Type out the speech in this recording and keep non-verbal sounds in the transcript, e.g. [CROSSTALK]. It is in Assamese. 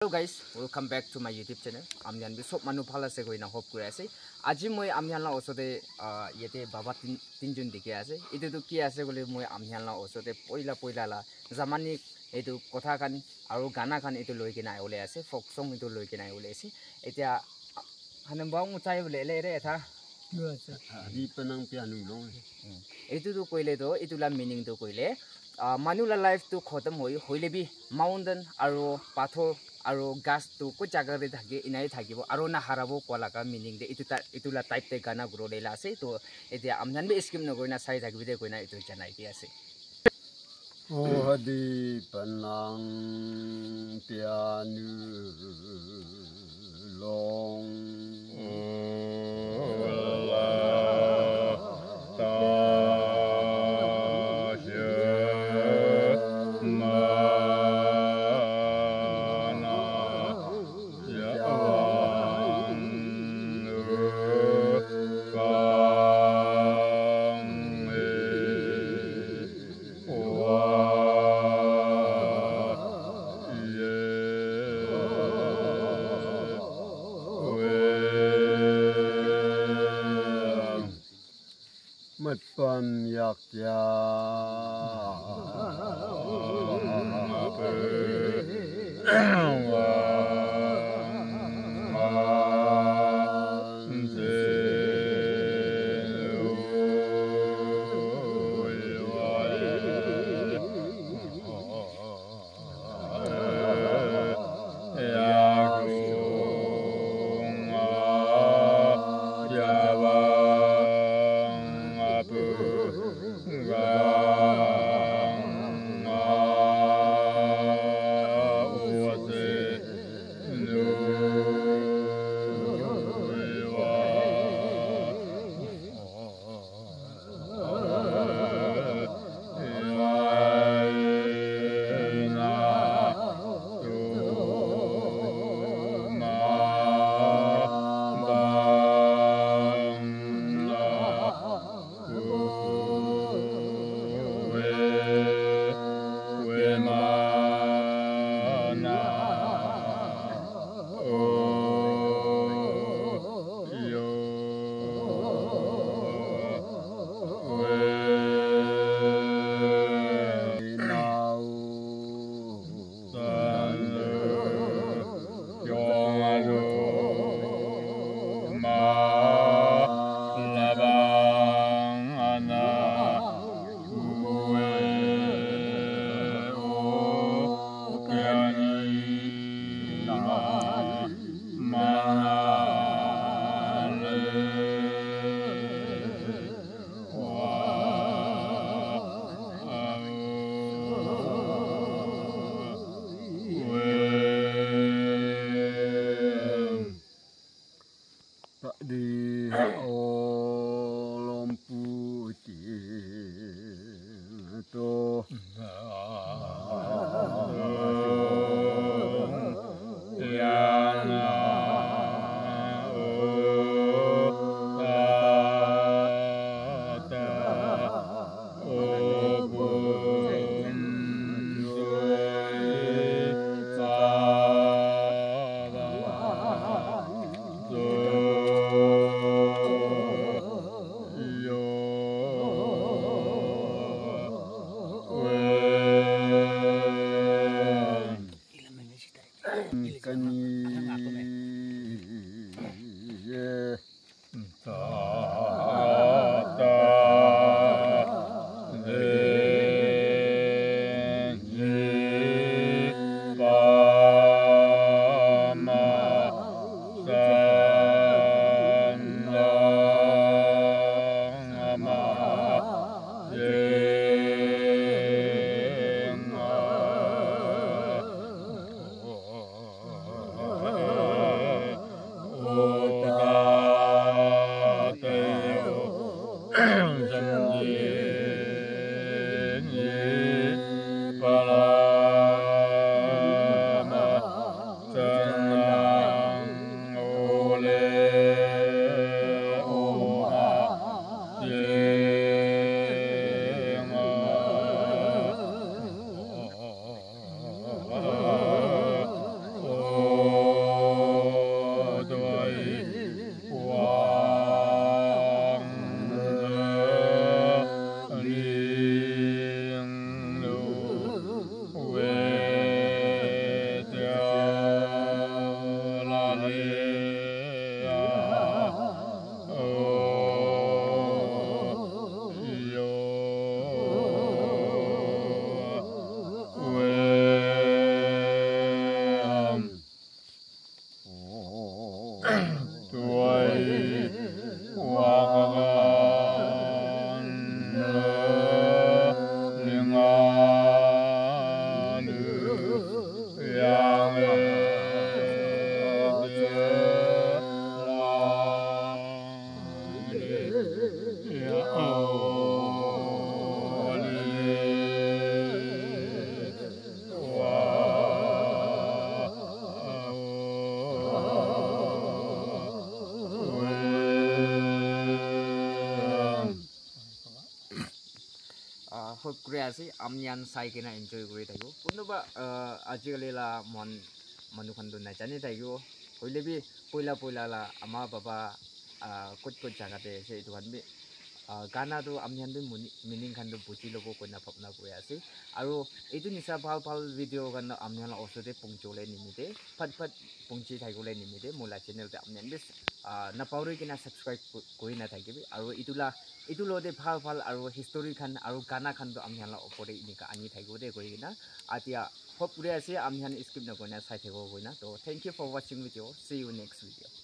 Hello' guys welcome back to my YouTube channel আমিয়ান বি চব মানুহ ভাল আছে গৈ না হোপ কৰি আছে আজি মই আমিয়ানৰ ওচৰতে ইয়াতে বাবা তিন তিনিজন দেখি আছে এইটোতো কি আছে বুলি মই আমিয়ানৰ ওচৰতে পইলা পইলা লা জামানি এইটো কথা খান আৰু গানা খান এইটো লৈ কিনে ওলাই আছে ফক চং এইটো লৈ কিনে ওলাই আছে এতিয়া হানবাও মুচাই বোলে এলে এৰে এটা. এইটোতো কৰিলেতো এইটো লা মিনিংটো কৰিলে মানুহলা লাইফটো খতম হৈ হ'লে বি মাউণ্টেন আৰু পাথৰ আৰু গাছটো ক'ত জাগাতে থাকে ইনাই থাকিব আৰু নাহাৰাব কোৱা লগা মিনিং দে। এইটো তাৰ এইটো লা টাইপ টাইপ গানা গ্ৰ' লেলা আছে তো এতিয়া আমজান বি স্কিম নকৰি না চাই থাকিবি দে কৈ না এইটো জানাই কি আছে। piano mutfam yok ya. [LAUGHS] 嗯啊 Twice. কৰি আছে আমনিয়ান চাই কিনে এনজয় কৰি থাকিব। কোনোবা আজিকালি লা মন মানুহখনটো নাজানি থাকিব। হ'লে বি পইলা পইলা লা আমাৰ বাবা ক'ত ক'ত জাগাতে আছে এইটো খান গানাটো আমনিয়ানটো মিনিং খানটো বুজি ল'ব কইনা ভাৱনা কৰি আছে। আৰু এইটো নিচা ভাল ভাল ভিডিঅ' কাৰণে আমনিয়ান ওচৰতে পংচলে নিমিতে ফাট ফাট পংচি থাকিবলৈ নিমিতে মোলা চেনেলতে আমনিয়ান বেছ নাপাহৰি কিনে ছাবস্ক্ৰাইব কৰি নাথাকিবি। আৰু ইটোলা এইটো লগতে ভাল ভাল আৰু হিষ্টৰী খান আৰু গানা খানটো আমি হালা ওপৰতে এনেকুৱা আনি থাকিব দেই কৰি কিনা। এতিয়া সব আছে আমি হান স্কিপ না চাই থাকিব গৈ না তো থেংক ইউ ফৰ ৱাচিং video' see you next video'